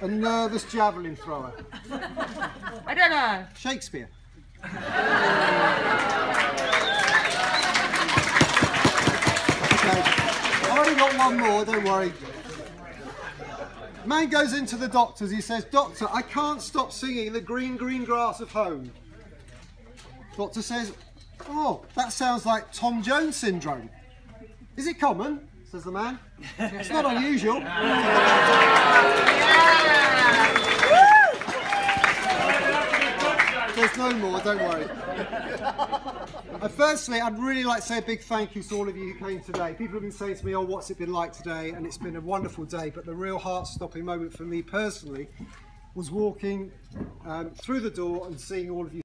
A nervous javelin thrower. I don't know. Shakespeare. Okay. I've only got one more, don't worry. Man goes into the doctor's, he says, Doctor, I can't stop singing the green, green grass of home. Doctor says, Oh, that sounds like Tom Jones syndrome. Is it common? Says the man. It's not unusual. There's no more, don't worry. Uh, firstly, I'd really like to say a big thank you to all of you who came today. People have been saying to me, oh, what's it been like today? And it's been a wonderful day, but the real heart-stopping moment for me personally was walking um, through the door and seeing all of you